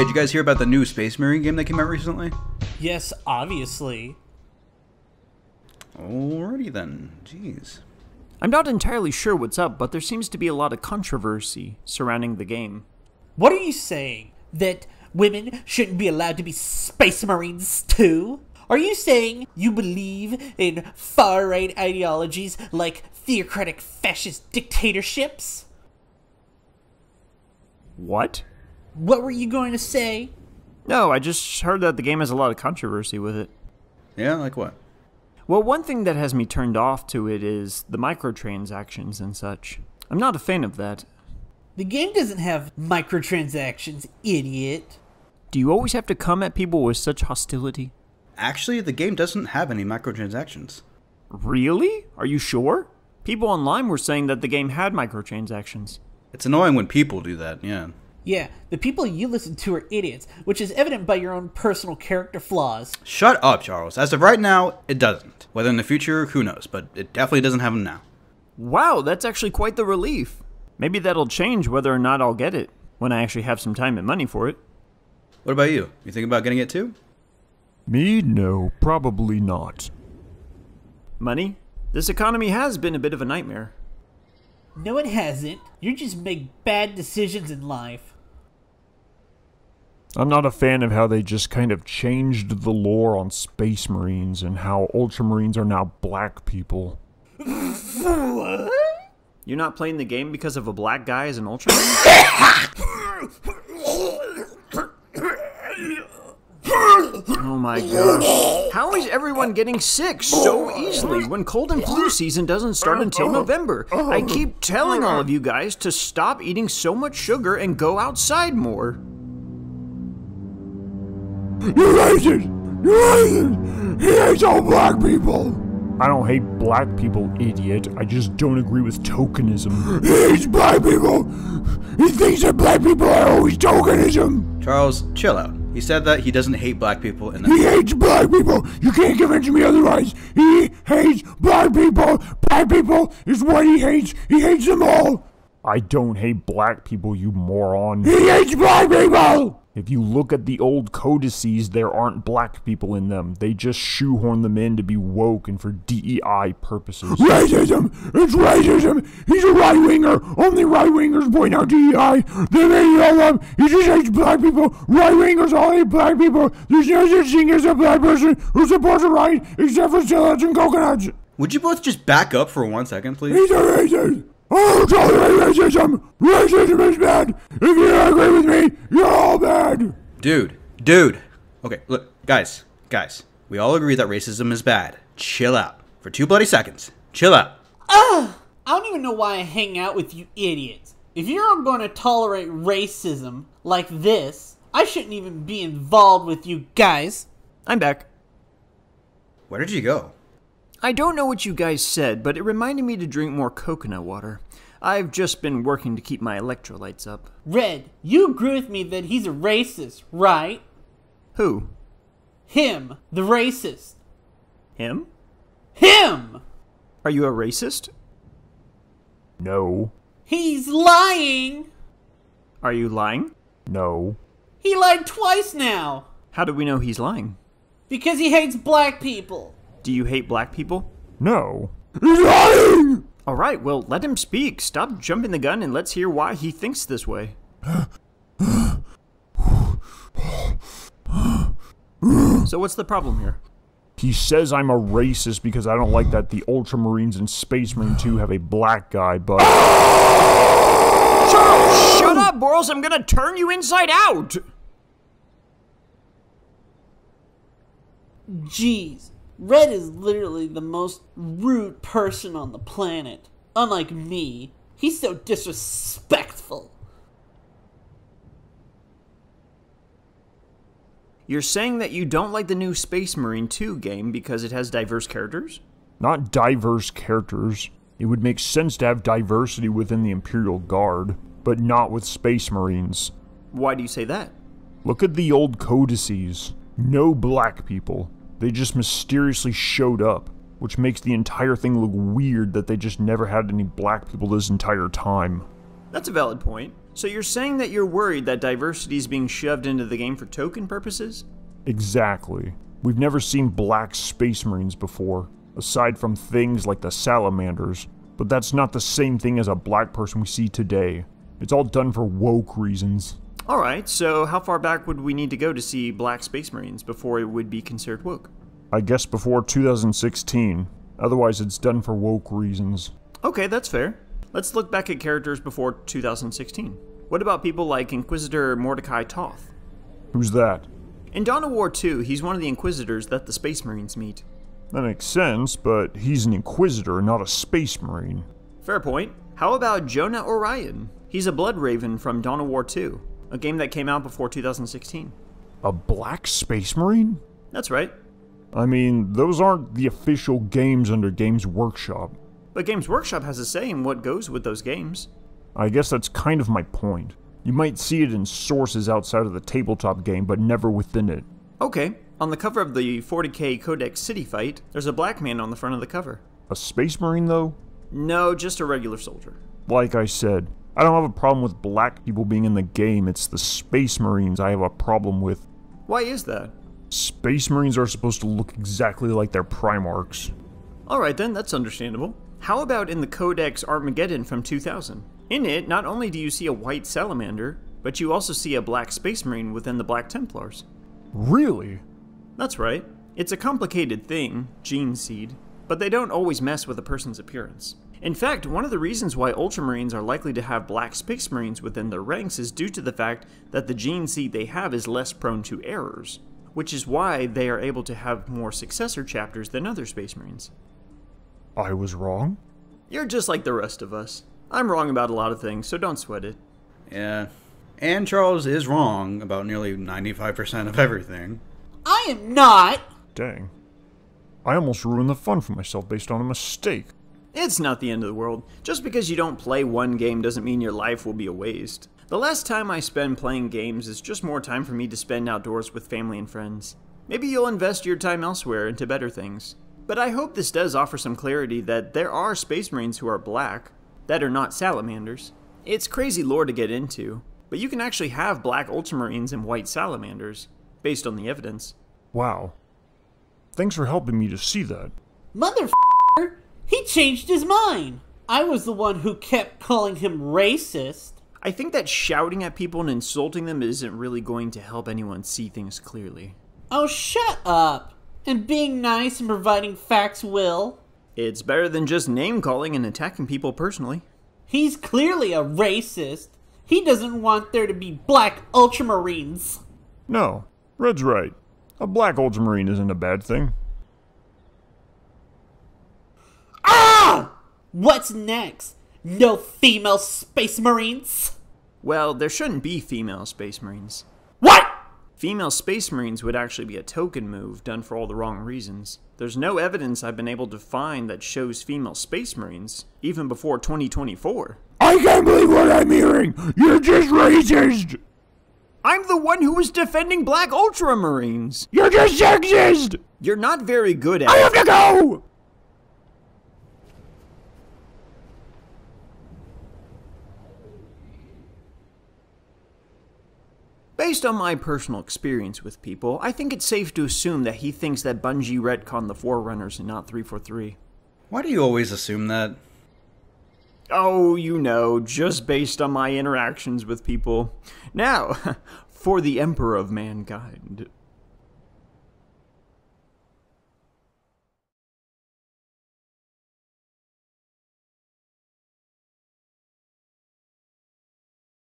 Hey, did you guys hear about the new Space Marine game that came out recently? Yes, obviously. Alrighty then. Jeez. I'm not entirely sure what's up, but there seems to be a lot of controversy surrounding the game. What are you saying? That women shouldn't be allowed to be space marines too? Are you saying you believe in far right ideologies like theocratic fascist dictatorships? What? What were you going to say? No, I just heard that the game has a lot of controversy with it. Yeah, like what? Well, one thing that has me turned off to it is the microtransactions and such. I'm not a fan of that. The game doesn't have microtransactions, idiot. Do you always have to come at people with such hostility? Actually, the game doesn't have any microtransactions. Really? Are you sure? People online were saying that the game had microtransactions. It's annoying when people do that, yeah. Yeah, the people you listen to are idiots, which is evident by your own personal character flaws. Shut up, Charles. As of right now, it doesn't. Whether in the future, who knows, but it definitely doesn't have them now. Wow, that's actually quite the relief. Maybe that'll change whether or not I'll get it when I actually have some time and money for it. What about you? You think about getting it too? Me? No, probably not. Money? This economy has been a bit of a nightmare. No, it hasn't. You just make bad decisions in life. I'm not a fan of how they just kind of changed the lore on Space Marines and how Ultramarines are now black people. What? You're not playing the game because of a black guy as an Ultraman? oh my gosh. How is everyone getting sick so easily when cold and flu season doesn't start until November? I keep telling all of you guys to stop eating so much sugar and go outside more. You're racist! You're racist! He hates all black people! I don't hate black people, idiot. I just don't agree with tokenism. He hates black people! He thinks that black people are always tokenism! Charles, chill out. He said that he doesn't hate black people and He hates black people! You can't convince me otherwise! He hates black people! Black people is what he hates! He hates them all! I don't hate black people, you moron. He hates black people! If you look at the old codices, there aren't black people in them. They just shoehorn them in to be woke and for DEI purposes. Racism! It's racism! He's a right winger! Only right wingers point out DEI! They hate all them! He just hates black people! Right wingers all hate black people! There's no such thing as a black person who supports the right except for salads and coconuts! Would you both just back up for one second, please? He's a racist! Oh, tolerate racism! Racism is bad! If you don't agree with me, you're all bad! Dude, dude. Okay, look, guys, guys. We all agree that racism is bad. Chill out. For two bloody seconds. Chill out. Ugh! I don't even know why I hang out with you idiots. If you're going to tolerate racism like this, I shouldn't even be involved with you guys. I'm back. Where did you go? I don't know what you guys said, but it reminded me to drink more coconut water. I've just been working to keep my electrolytes up. Red, you agree with me that he's a racist, right? Who? Him, the racist. Him? Him! Are you a racist? No. He's lying! Are you lying? No. He lied twice now! How do we know he's lying? Because he hates black people. Do you hate black people? No. Lying! Alright, well, let him speak. Stop jumping the gun and let's hear why he thinks this way. so, what's the problem here? He says I'm a racist because I don't like that the Ultramarines and Space Marine 2 have a black guy, but. Charles, shut up, Boros! I'm gonna turn you inside out! Jeez, Red is literally the most rude person on the planet. Unlike me, he's so disrespectful. You're saying that you don't like the new Space Marine 2 game because it has diverse characters? Not diverse characters. It would make sense to have diversity within the Imperial Guard, but not with Space Marines. Why do you say that? Look at the old codices. No black people. They just mysteriously showed up, which makes the entire thing look weird that they just never had any black people this entire time. That's a valid point. So you're saying that you're worried that diversity is being shoved into the game for token purposes? Exactly. We've never seen black space marines before, aside from things like the salamanders. But that's not the same thing as a black person we see today. It's all done for woke reasons. Alright, so how far back would we need to go to see black space marines before it would be considered woke? I guess before 2016. Otherwise, it's done for woke reasons. Okay, that's fair. Let's look back at characters before 2016. What about people like Inquisitor Mordecai Toth? Who's that? In Dawn of War 2, he's one of the Inquisitors that the Space Marines meet. That makes sense, but he's an Inquisitor, not a Space Marine. Fair point. How about Jonah Orion? He's a Blood Raven from Dawn of War 2, a game that came out before 2016. A black Space Marine? That's right. I mean, those aren't the official games under Games Workshop. But Games Workshop has a say in what goes with those games. I guess that's kind of my point. You might see it in sources outside of the tabletop game, but never within it. Okay, on the cover of the 40k Codex City Fight, there's a black man on the front of the cover. A Space Marine, though? No, just a regular soldier. Like I said, I don't have a problem with black people being in the game, it's the Space Marines I have a problem with. Why is that? Space Marines are supposed to look exactly like their Primarchs. Alright then, that's understandable. How about in the Codex Armageddon from 2000? In it, not only do you see a white salamander, but you also see a black space marine within the Black Templars. Really? That's right. It's a complicated thing, gene seed, but they don't always mess with a person's appearance. In fact, one of the reasons why Ultramarines are likely to have black space marines within their ranks is due to the fact that the gene seed they have is less prone to errors, which is why they are able to have more successor chapters than other space marines. I was wrong? You're just like the rest of us. I'm wrong about a lot of things, so don't sweat it. Yeah. And Charles is wrong about nearly 95% of everything. I am not. Dang. I almost ruined the fun for myself based on a mistake. It's not the end of the world. Just because you don't play one game doesn't mean your life will be a waste. The less time I spend playing games is just more time for me to spend outdoors with family and friends. Maybe you'll invest your time elsewhere into better things. But I hope this does offer some clarity that there are Space Marines who are black, that are not salamanders. It's crazy lore to get into, but you can actually have black Ultramarines and white salamanders, based on the evidence. Wow. Thanks for helping me to see that. Motherfucker, he changed his mind. I was the one who kept calling him racist. I think that shouting at people and insulting them isn't really going to help anyone see things clearly. Oh, shut up. And being nice and providing facts will. It's better than just name calling and attacking people personally. He's clearly a racist. He doesn't want there to be black ultramarines. No, Red's right. A black ultramarine isn't a bad thing. What's next? No female space marines? Well, there shouldn't be female space marines. What? Female space marines would actually be a token move done for all the wrong reasons. There's no evidence I've been able to find that shows female space marines, even before 2024. I can't believe what I'm hearing! You're just racist! I'm the one who was defending black ultramarines! You're just sexist! You're not very good at I it. have to go! Based on my personal experience with people, I think it's safe to assume that he thinks that Bungie retconned the Forerunners and not 343. Why do you always assume that? Oh, you know, just based on my interactions with people. Now, for the Emperor of Mankind.